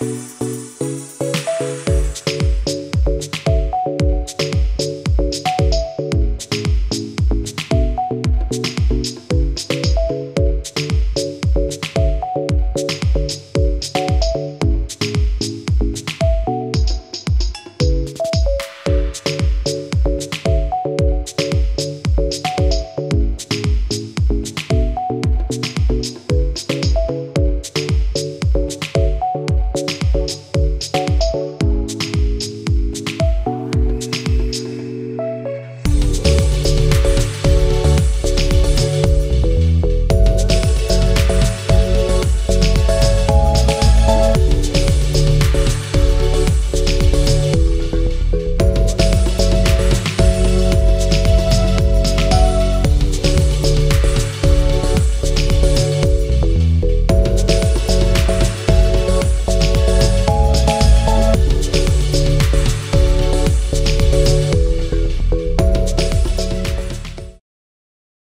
you